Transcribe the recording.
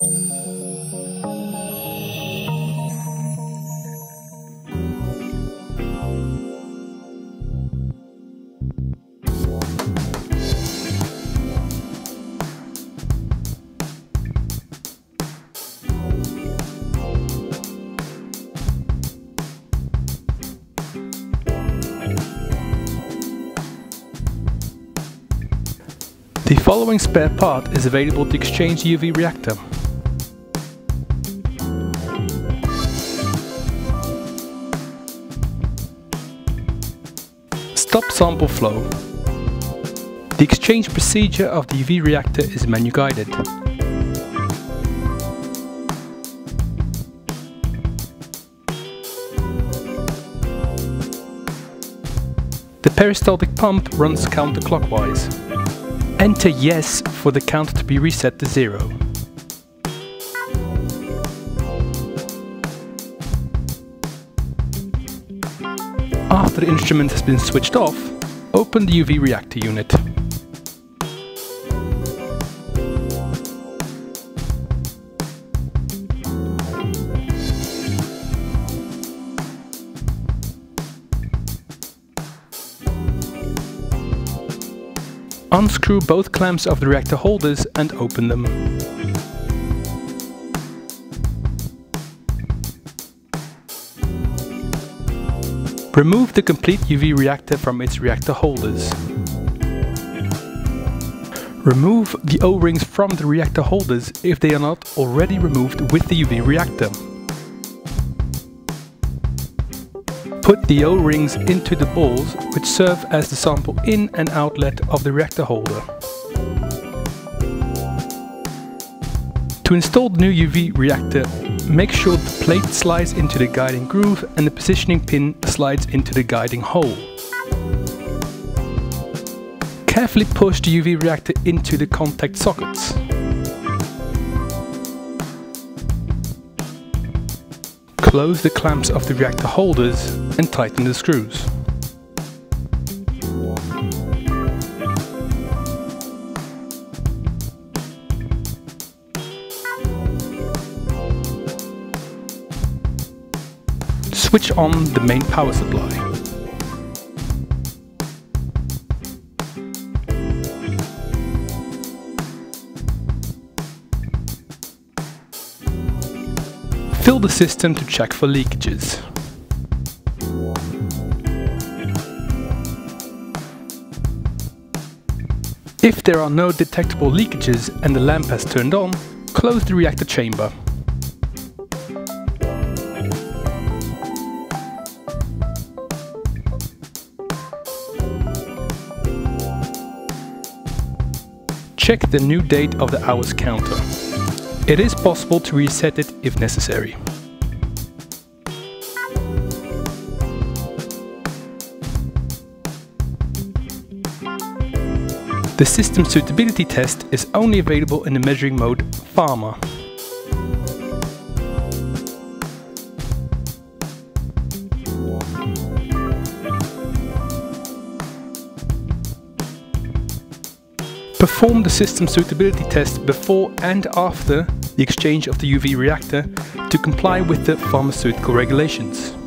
The following spare part is available to exchange UV reactor. Stop sample flow. The exchange procedure of the UV reactor is menu guided. The peristaltic pump runs counterclockwise. Enter yes for the count to be reset to zero. After the instrument has been switched off, open the UV reactor unit. Unscrew both clamps of the reactor holders and open them. Remove the complete UV reactor from its reactor holders. Remove the O-rings from the reactor holders if they are not already removed with the UV reactor. Put the O-rings into the balls which serve as the sample in and outlet of the reactor holder. To install the new UV reactor, make sure the plate slides into the guiding groove and the positioning pin slides into the guiding hole. Carefully push the UV reactor into the contact sockets. Close the clamps of the reactor holders and tighten the screws. Switch on the main power supply. Fill the system to check for leakages. If there are no detectable leakages and the lamp has turned on, close the reactor chamber. Check the new date of the hours counter. It is possible to reset it if necessary. The system suitability test is only available in the measuring mode Pharma. Perform the system suitability test before and after the exchange of the UV reactor to comply with the pharmaceutical regulations.